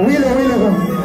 Willow, Willow.